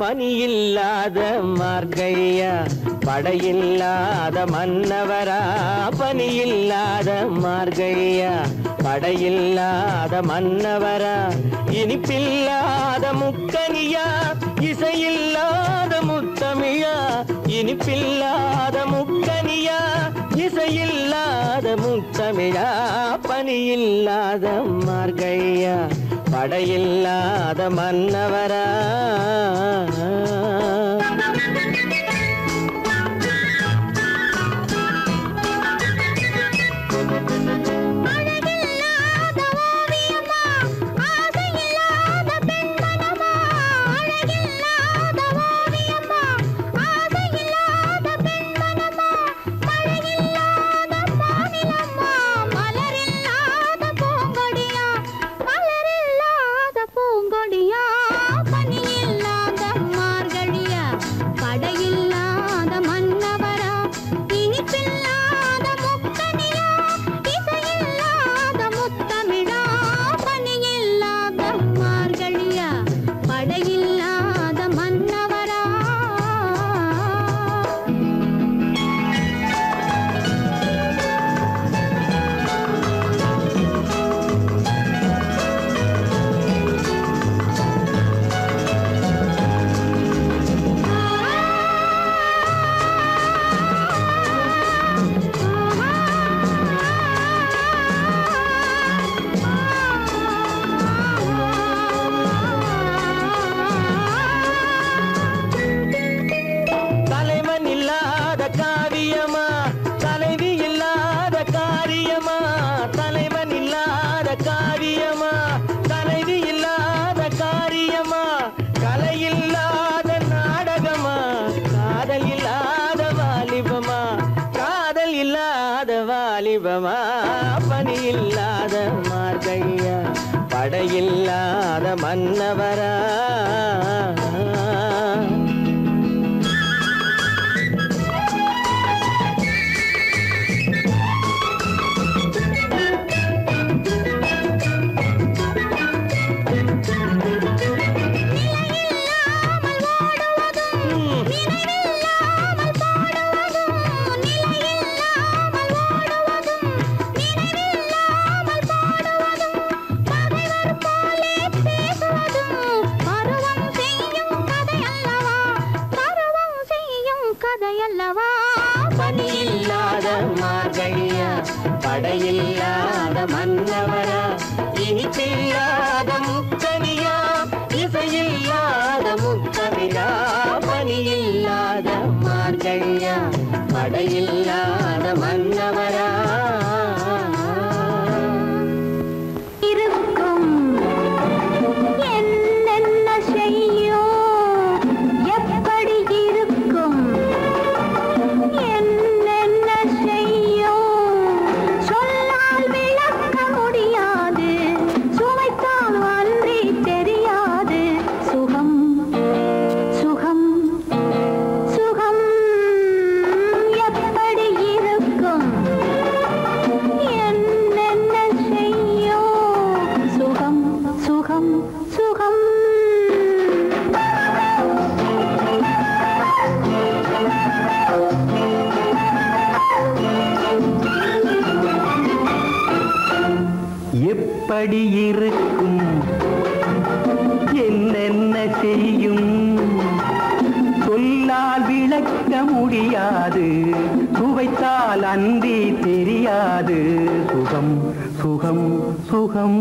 பனியில்லாத மார்க்கையா படையில்லாத மன்னவரா பனியில்லாத மார்க்கையா படையில்லாத மன்னவரா இனிப்பில்லாத முக்கனியா இசையில்லாத முத்தமிழா இனிப்பில்லாத முக்கனியா இசையில்லாத முத்தமிழா பனியில்லாத மார்கையா தடையில்லாத மன்னவரா. படையில்லாத மன்னவரா இனிப்பில்லாத முக்க விளக்க முடியாது. சுவைத்தால் அந்தி தெரியாது. சுகம் சுகம் சுகம்.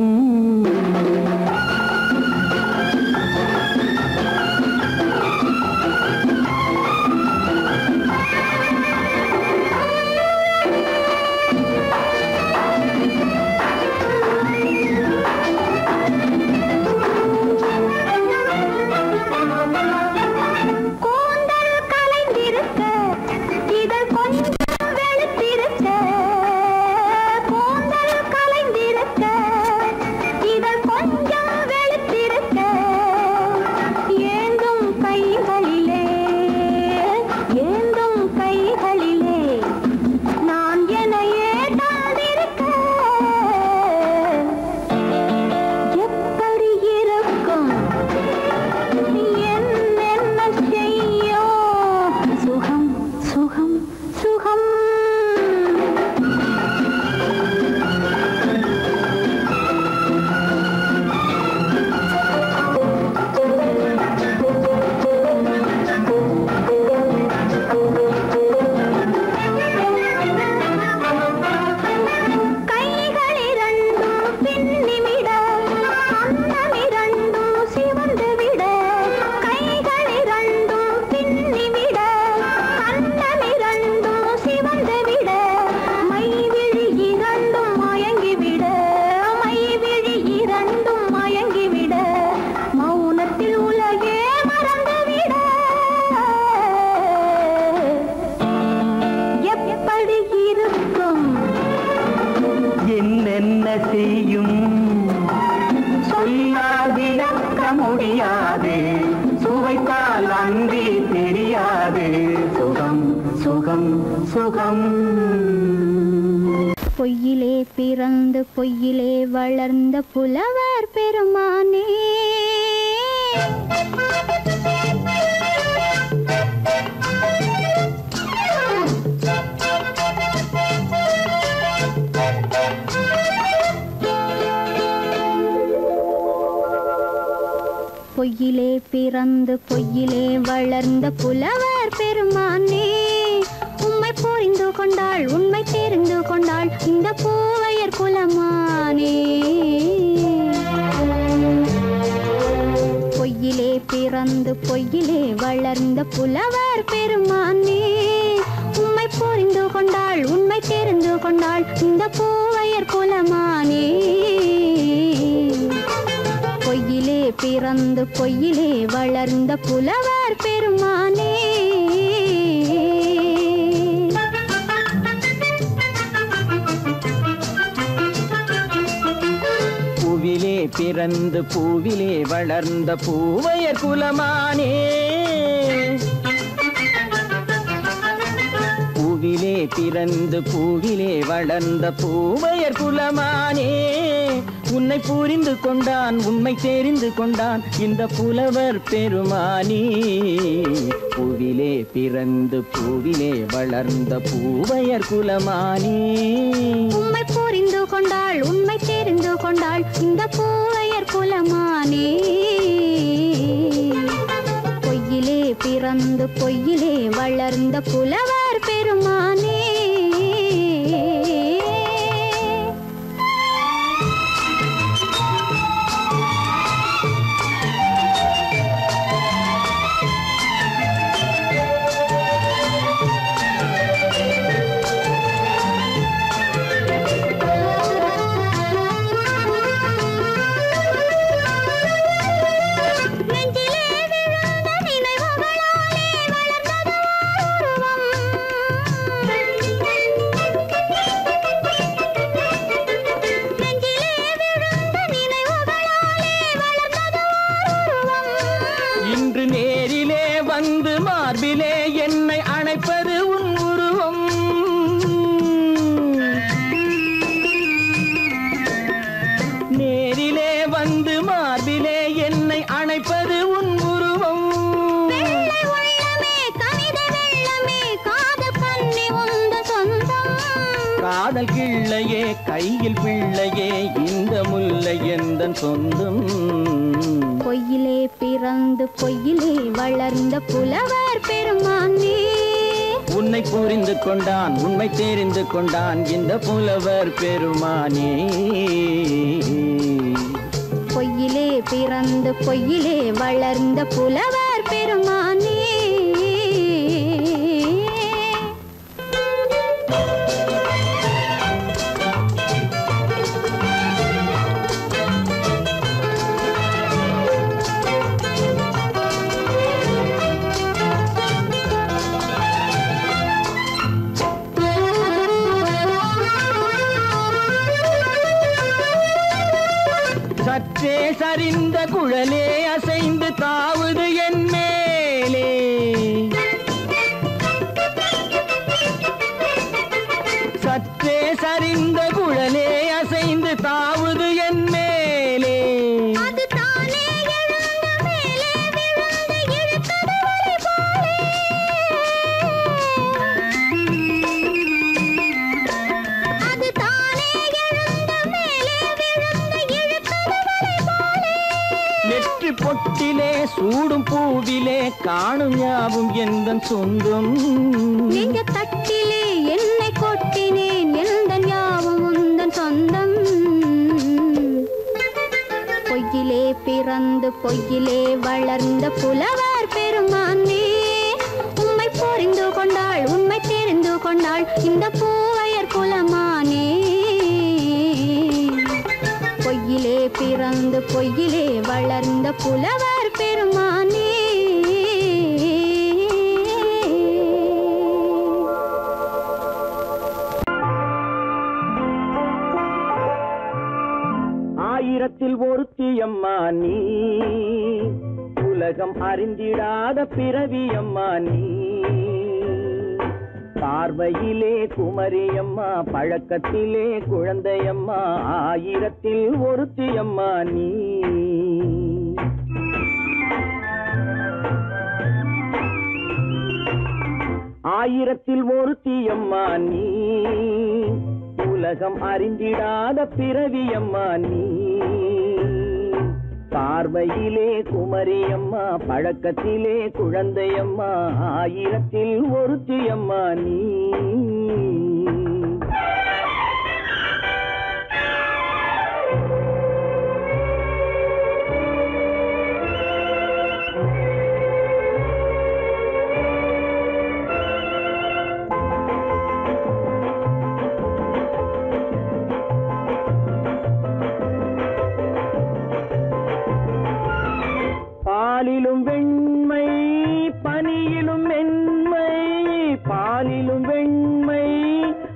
பொய்யிலே பிறந்து பொய்யிலே வளர்ந்த புலவர் பெருமானே. உம்மை புரிந்து கொண்டாள் உண்மை தெரிந்து கொண்டாள் இந்த பூவையர் குலமானே. பொய்யிலே பிறந்து பொய்யிலே வளர்ந்த புலவர் பெருமானே. உம்மை புரிந்து கொண்டாள் உண்மை தெரிந்து கொண்டாள் இந்த பூவையர் குலமானே. பிறந்து பொய்யிலே வளர்ந்த புலவர் பெருமானே. பூவிலே பிறந்து பூவிலே வளர்ந்த பூவையர் குலமானே. பூவிலே பிறந்து பூவிலே வளர்ந்த பூவையர் குலமானே. உன்னை புரிந்து கொண்டான் உண்மை தெரிந்து கொண்டான் இந்த புலவர் பெருமானி. பூவிலே பிறந்து பூவிலே வளர்ந்த பூவையர் குலமானி. உண்மை புரிந்து கொண்டாள் உண்மை தெரிந்து கொண்டாள் இந்த பூவையர் குலமானி. பொய்யிலே பிறந்து பொய்யிலே வளர்ந்த புலவர் கையில் பிள்ளையே இந்த முல்லை எந்தன் சொந்தம்? பொய்யிலே பிறந்து பொய்யிலே வளர்ந்த புலவர் பெருமானே உன்னை புரிந்து கொண்டான் உண்மை தெரிந்து கொண்டான் இந்த புலவர் பெருமானே. பொய்யிலே பிறந்து பொய்யிலே வளர்ந்த புலவர் ಯಾರಿಂದ ಕುಳಲೆ காணும் யாவும் எந்த சொந்தம்? நெஞ்ச தட்டிலே என்னை கொட்டினேன் எந்த யாவும் உந்தன் சொந்தம்? பொய்யிலே பிறந்து பொய்யிலே வளர்ந்த புலவர் பெருமானே உம்மை புரிந்து கொண்டாள் உண்மை தெரிந்து கொண்டாள் இந்த பூவையர் குலமானே. பொய்யிலே பிறந்து பொய்யிலே வளர்ந்த புலவர் அறிந்திடாத பிறவியம்மா நீ. பார்வையிலே குமரியம்மா பழக்கத்திலே குழந்தையம்மா ஆயிரத்தில் ஒருத்தியம்மா நீ. ஆயிரத்தில் ஒருத்தியம்மா நீ. உலகம் அறிந்திடாத பிறவியம்மா நீ. பார்வையிலே குமரியம்மா பழக்கத்திலே குழந்தையம்மா ஆயிரத்தில் ஒருத்தியம்மா நீ. பாலிலும் வெண்மை பனியிலும் மென்மை பாலிலும் வெண்மை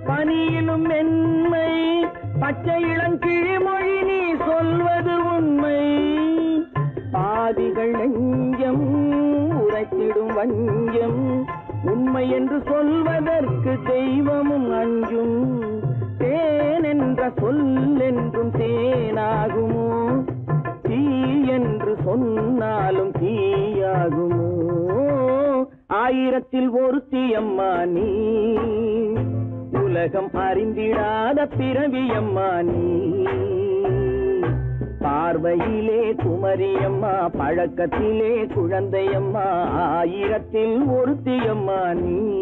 பனியிலும் மென்மை பச்சை இளங்கிழிமொழி நீ சொல்வது உண்மை. பாதிகள் நெஞ்சம் உரைத்திடும் வஞ்சம் உண்மை என்று சொல்வதற்கு தெய்வமும் அஞ்சும். தேன் என்ற சொல் என்றும் தேனாகுமோ? என்று சொன்னாலும் தீயாகுமோ? ஆயிரத்தில் ஒருத்தியம்மா நீ. உலகம் அறிந்திடாத பிறவியம்மா நீ. பார்வையிலே குமரியம்மா பழக்கத்திலே குழந்தையம்மா ஆயிரத்தில் ஒருத்தியம்மா நீ.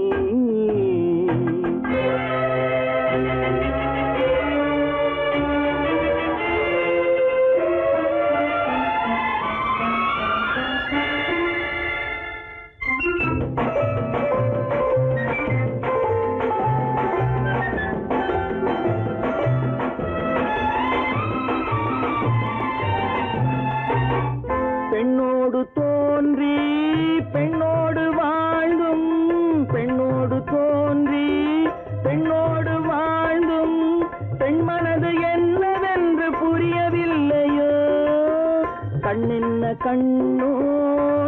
கண்ணென்ன கண்ணோ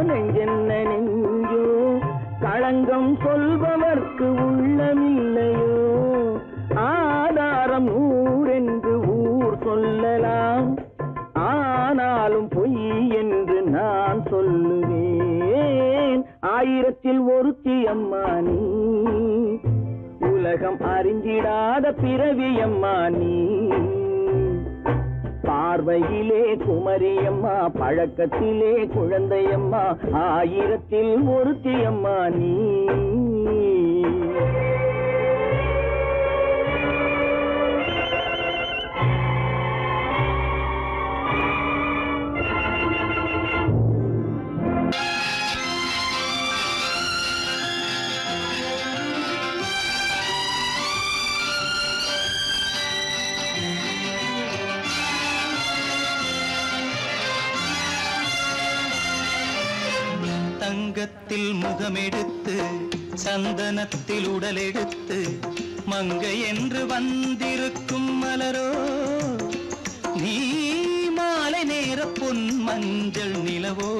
நெஞ்சென்ன நெஞ்சோ களங்கம் சொல்பவர்க்கு உள்ளமில்லையோ? ஆதாரம் நூறென்று ஊர் சொல்லலாம். ஆனாலும் பொய் என்று நான் சொல்லுவேன். ஆயிரத்தில் ஒருத்தி அம்மா நீ. உலகம் அறிஞ்சிடாத பிறவி அம்மா நீ. பார்வையிலே குமரியம்மா பழக்கத்திலே குழந்தையம்மா ஆயிரத்தில் ஒருத்தியம்மா நீ. தங்கத்தில் முகமெடுத்து சந்தனத்தில் உடலெடுத்து மங்கை என்று வந்திருக்கும் மலரோ நீ மாலை நேர பொன் மஞ்சள் நிலவோ.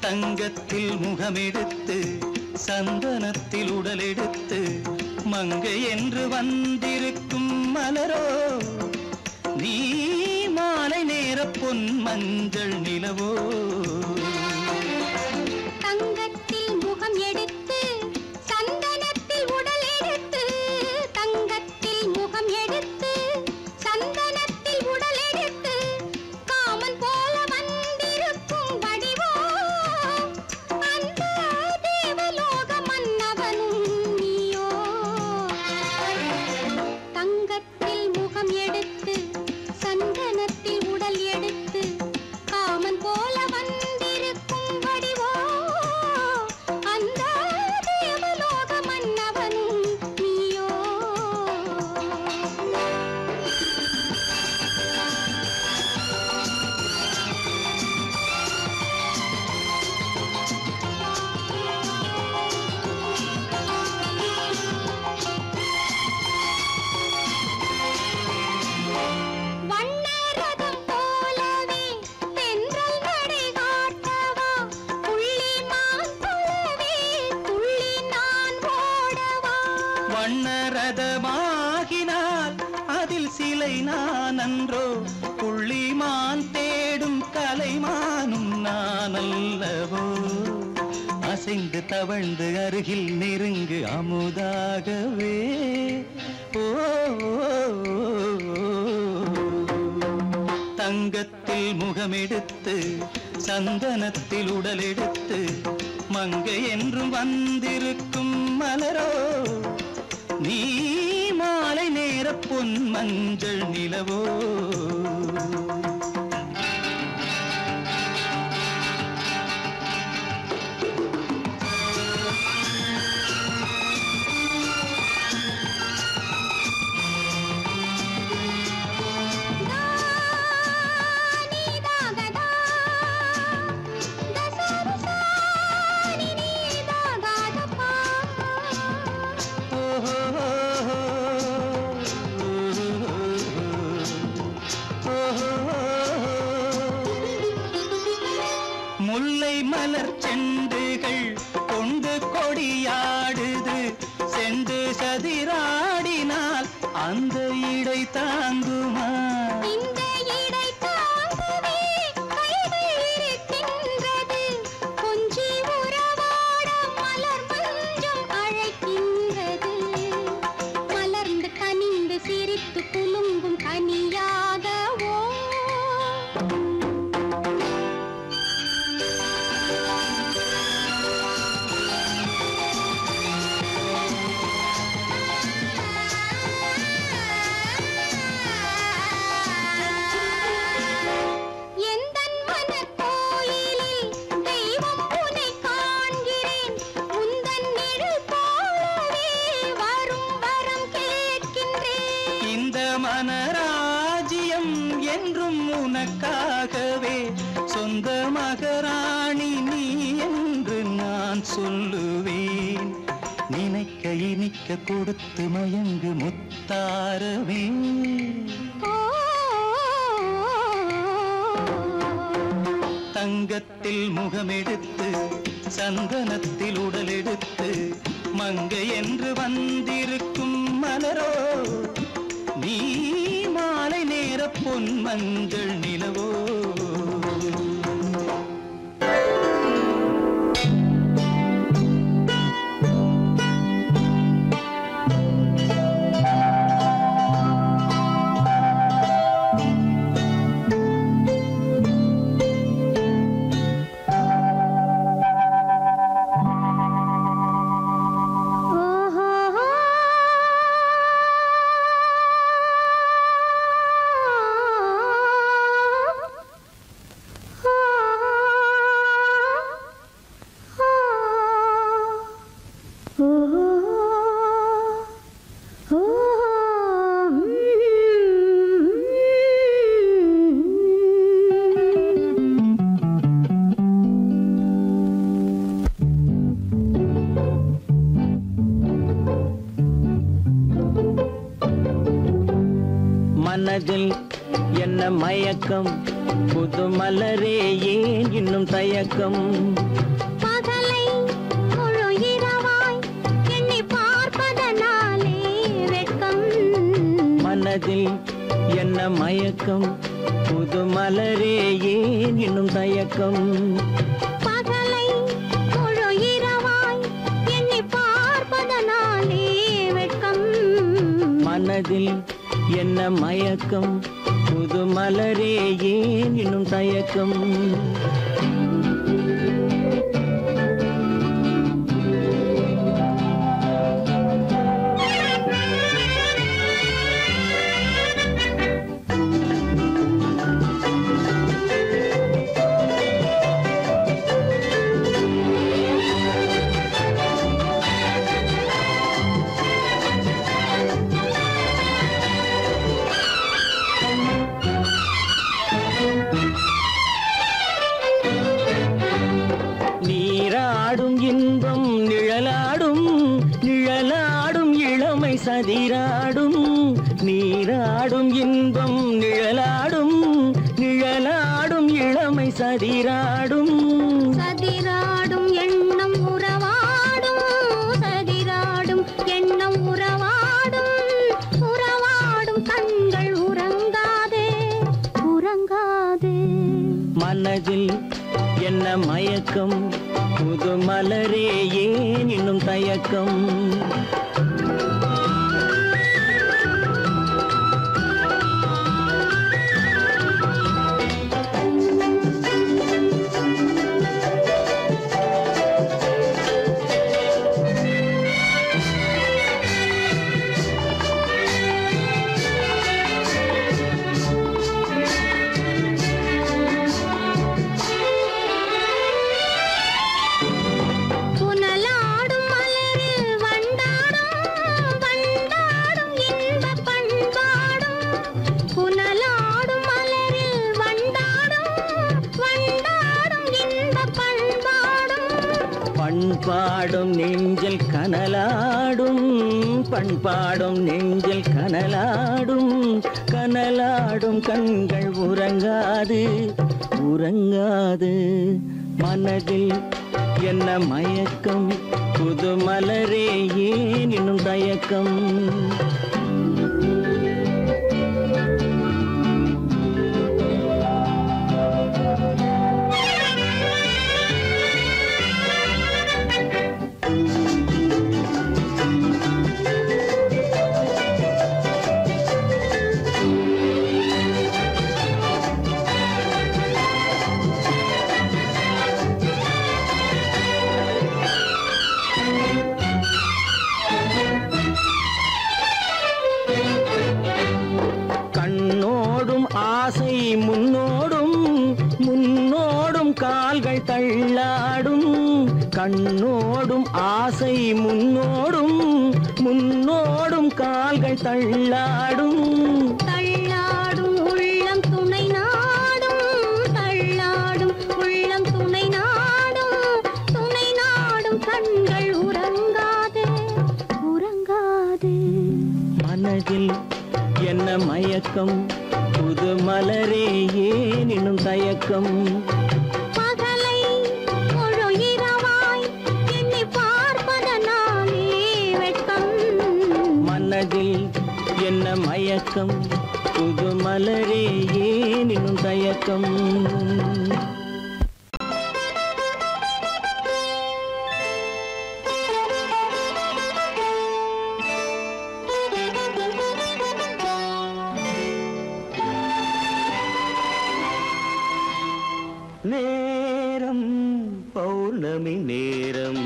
தங்கத்தில் முகமெடுத்து சந்தனத்தில் உடலெடுத்து மங்கை என்று வந்திருக்கும் மலரோ நீ மாலை நேர பொன் மஞ்சள் நிலவோ. தவழ்ந்து அருகில் நெருங்கு அமுதாகவே. ஓ, தங்கத்தில் முகமெடுத்து சந்தனத்தில் உடலெடுத்து மங்கை என்றும் வந்திருக்கும் மலரோ. நீ மாலை நேர பொன் மஞ்சள் இந்த மனராஜ்யம் என்றும் உனக்காகவே. சொந்த மகராணி நீ என்று நான் சொல்லுவேன். நினைக்க இனிக்க கொடுத்து மயங்கு முத்தாரவே. தங்கத்தில் முகமெடுத்து சந்தனத்தில் உடலெடுத்து மங்கை என்று வந்திருக்கும் மலரோ. மாலை நேர பொன் மஞ்சள் நிலவோ? மனதில் என்ன மயக்கம்? புது மலரே ஏன் இன்னும் தயக்கம்? பாடும் நெஞ்சில் கனலாடும் கனலாடும் கண்கள் உறங்காது உறங்காது. மனதில் என்ன மயக்கம்? புது மலரே ஏன் இன்னும் தயக்கம்? கண்ணோடும் ஆசை முன்னோடும் முன்னோடும் கால்கள் தள்ளாடும். தள்ளாடும் உள்ளம் துணை நாடும். தள்ளாடும் உள்ளம் துணை நாடும். துணை நாடும் கண்கள் உறங்காதே உறங்காதே. மனதில் என்ன மயக்கம் புது மலரே பௌர்ணமி நேரம்.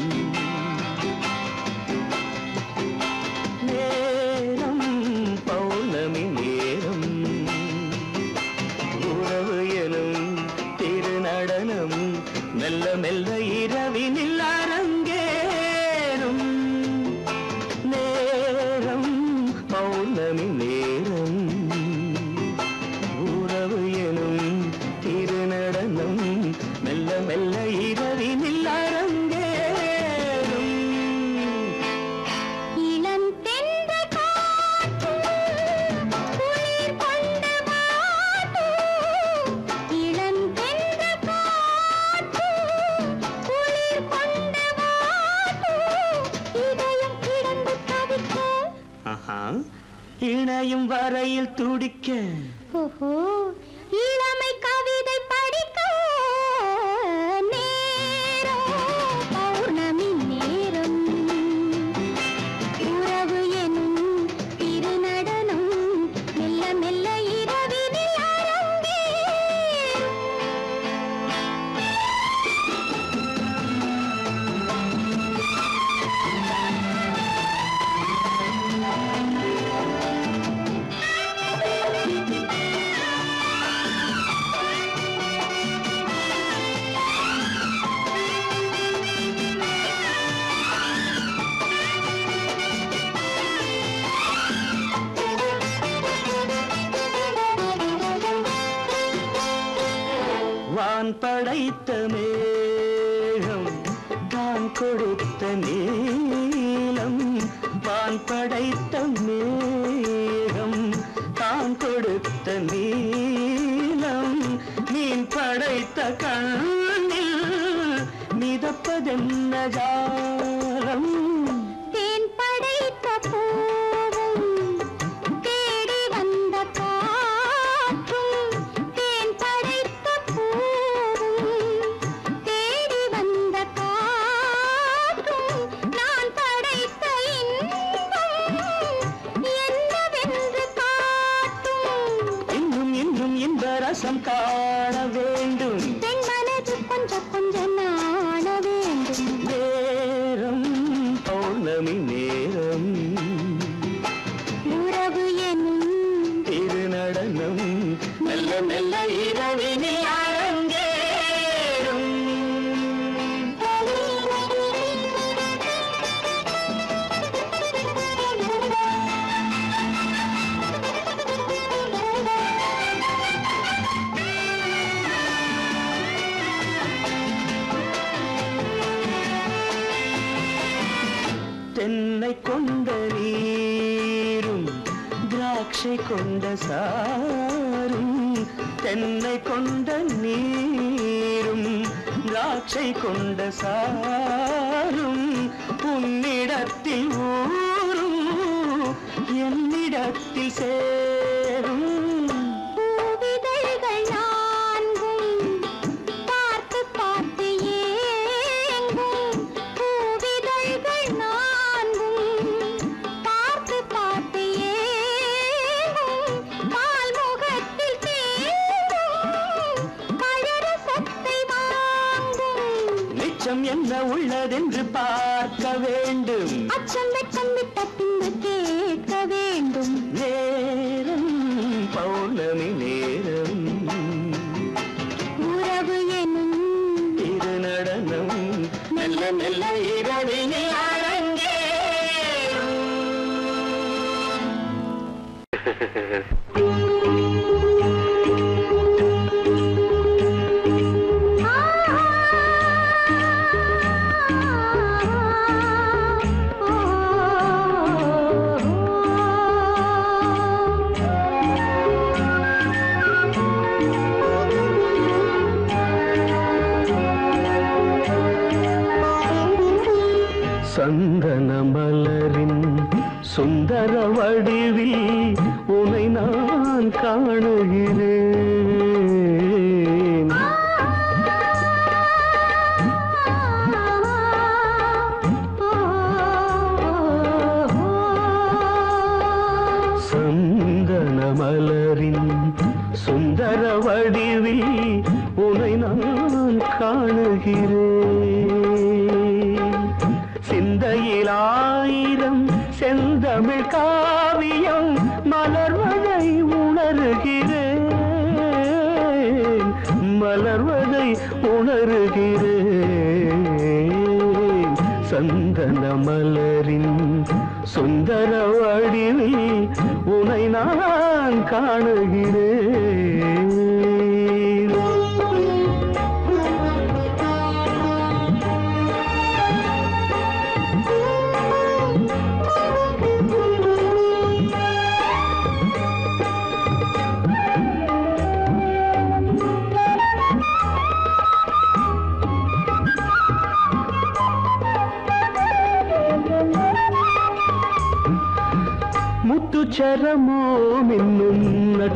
நிமித்தமே சுவாசம் காண வேண்டும். தென் மனது கொஞ்சம் பழச்சாரும் தென்னை கொண்ட நீரும் திராட்சை கொண்ட சார்.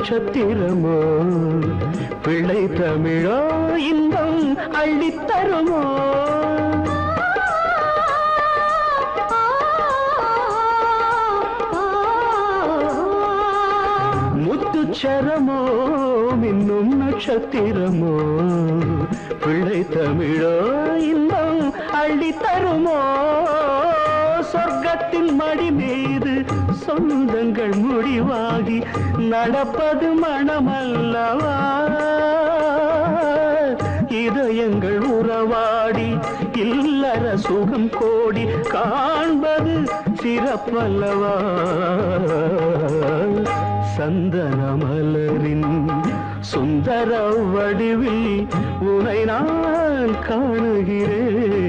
நட்சத்திரமோ பிள்ளை தமிழோ இன்பம் அள்ளித்தருமோ முத்துச்சரமோ மின்னும் நட்சத்திரமோ பிள்ளை தமிழோ இன்பம் அள்ளித்தருமோ மடி மீது சொந்தங்கள் முடிவாகி நடப்பது மனமல்லவா? இதயங்கள் உறவாடி இல்லற சுகம் கோடி காண்பது சிறப்பல்லவா? சந்தன மலரின் சுந்தர வடிவில் உனை நான் காணுகிறேன்.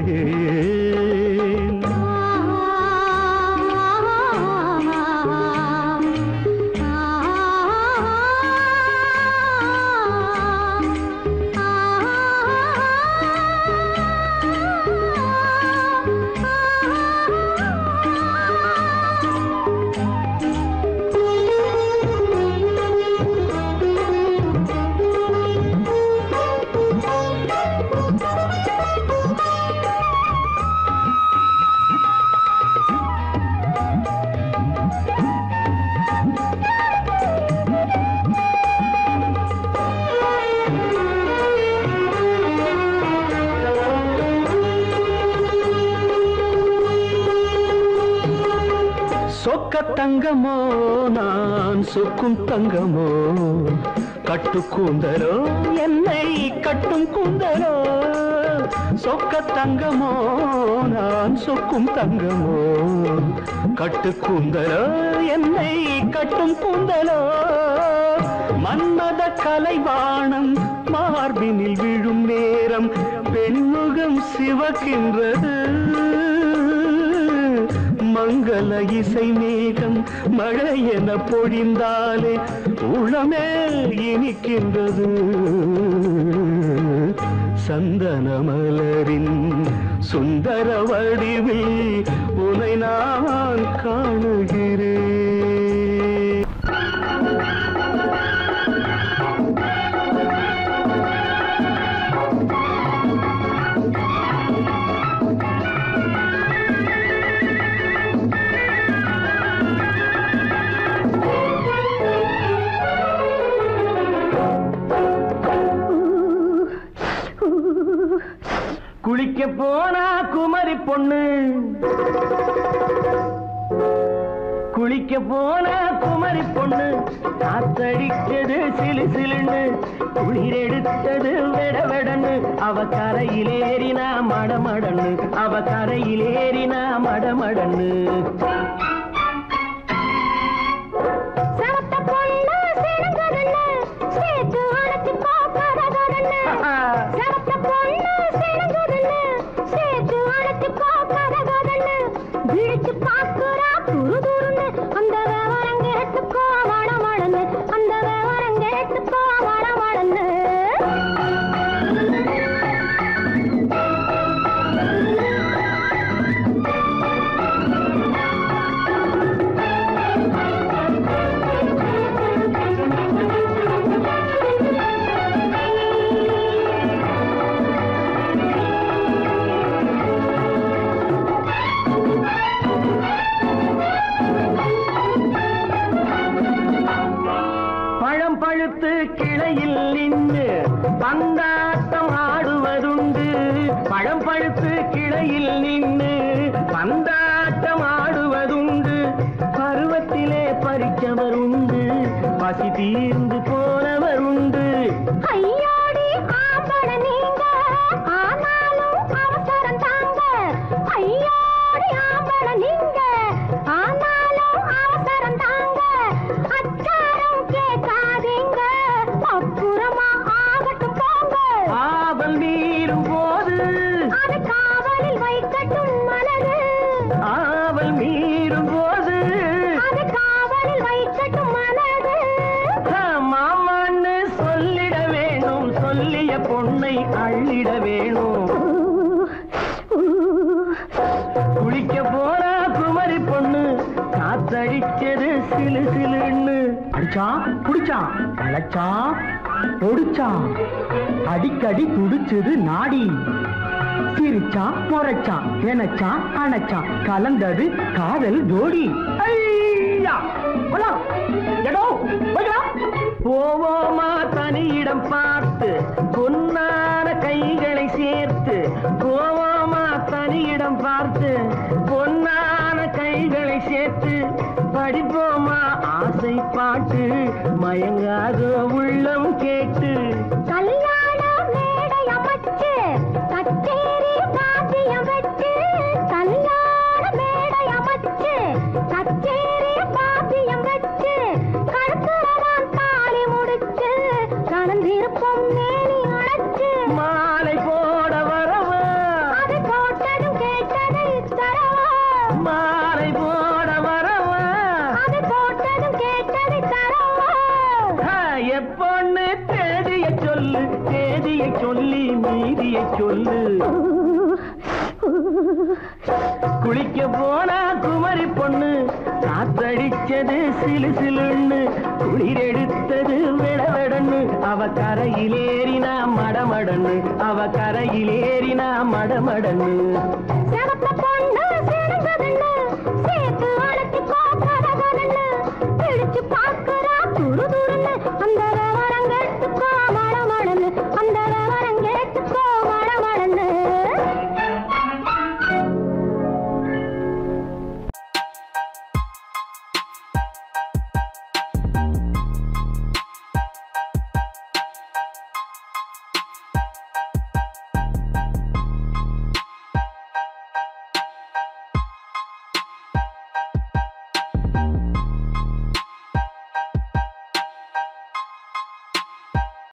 தங்கமோ நான் சொக்கும் தங்கமோ? கட்டு கூந்தலோ என்னை கட்டும் கூந்தலோ? சொக்க தங்கமோ நான் சொக்கும் தங்கமோ? கட்டு கூந்தலோ என்னை கட்டும் கூந்தலோ? மன்மத கலைவாணம் மார்பினில் விழும் நேரம் பெண்முகம் சிவக்கின்றது. மங்கள இசை மேகம் மழை என பொழிந்தாலே உளமே இனிக்கின்றது. சந்தன மலரின் சுந்தர வடிவில் உனை நான் காணுகிறேன். குளிக்க போனா குமரி பொண்ணு. குளிக்க போனா குமரி பொண்ணு. காத்தடிச்சது சிலு சிலுன்னு குளிர் எடுத்தது வெட வெடன்னு அவ கரையிலேறினா மடமடன்னு அவ கரையிலேறினா மடமடன்னு. அடிச்சான் புடிச்சான் அழைச்சான் ஒடிச்சான் அடிக்கடி துடிச்சது நாடி. சிரிச்சான் முறைச்சான் நினைச்சான் அணைச்சான் கலந்தது காதல் ஜோடி. போவோமா தனியிடம் பார்த்து பொன்னான கைகளை சேர்த்து. போவோமா தனியிடம் பார்த்து பொன்னான கைகளை சேர்த்து. படிப்போமா பாட்டு மயங்காதோ உண்டு. குளிக்க போனா குமரி பொண்ணு காத்தடிச்சது சிலு சிலுன்னு குளிரெடுத்தது விடவெடன்னு அவ கரையில் ஏறினா மடமடன்னு அவ கரையில் மடமடன்னு. அந்த